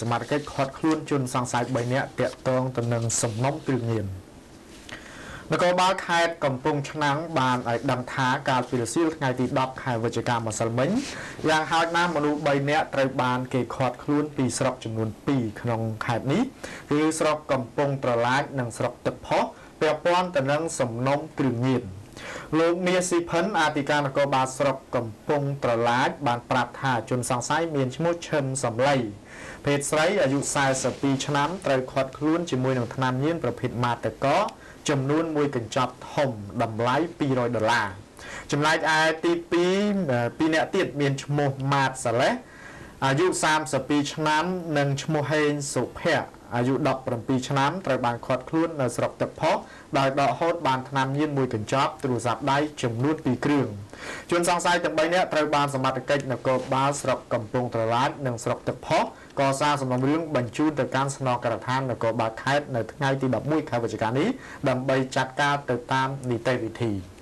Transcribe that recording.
សមត្ថកិច្ចខាត់ខ្លួនជនសង្ស័យ3នាក់តាក់ទងទៅនឹងសំណុំគ្រឿងញៀននគរបាលខេត្តកំពង់ឆ្នាំងបានឲ្យដឹងថាកាលពីរសៀលថ្ងៃទី10ខែវិច្ឆិកាម្សិលមិញយ៉ាងហោចណាស់មនុស្ស3នាក់ត្រូវបានគេឃាត់ខ្លួនពីស្រុកចំនួន2ក្នុងខេត្តនេះគឺស្រុកកំពង់ត្រឡាចនិងស្រុកទឹកផុសពាក់ព័ន្ធទៅនឹងសំណុំគ្រឿងញៀន លោកមៀស៊ីផិនអធិការនគរបាលស្រុកកំពង់ត្រឡាច បានប្រាប់ថាជនសង្ស័យមានឈ្មោះឈិនសំឡីភេទស្រីអាយុ42ឆ្នាំត្រូវឃាត់ខ្លួនជាមួយនឹងថ្នាំញៀនប្រភេទម៉ាតកចំនួនមួយកញ្ចប់ធំតម្លៃ200ដុល្លារចំណែកឯទី2ពីរអ្នកទៀតមានឈ្មោះម៉ាតសាឡេះអាយុ32ឆ្នាំនិងឈ្មោះហេងសុភ័ក្រ អាយុ17ឆ្នាំត្រូវបានឃាត់ខ្លួននៅស្រុកទឹកផុសដោយដកហូតបានថ្នាំញៀនមួយកញ្ចប់ទូរស័ព្ទដៃចំនួន2គ្រឿងជនសង្ស័យទាំង3នាក់ត្រូវបានសមត្ថកិច្ចនគរបាលស្រុកកំពង់ត្រឡាចនិងស្រុកទឹកផុសកសាងសំណុំរឿងបញ្ជូនទៅកាន់ស្នងការដ្ឋាននគរបាលខេត្តនៅថ្ងៃទី11ខែវិច្ឆិកានេះដើម្បីចាត់ការទៅតាមនីតិវិធី។